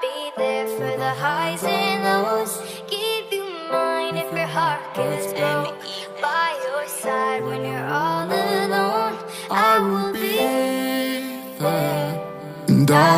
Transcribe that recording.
Be there for the highs and lows. Give you mine if your heart gets broke. By your side when you're all alone, I will be there. And I'll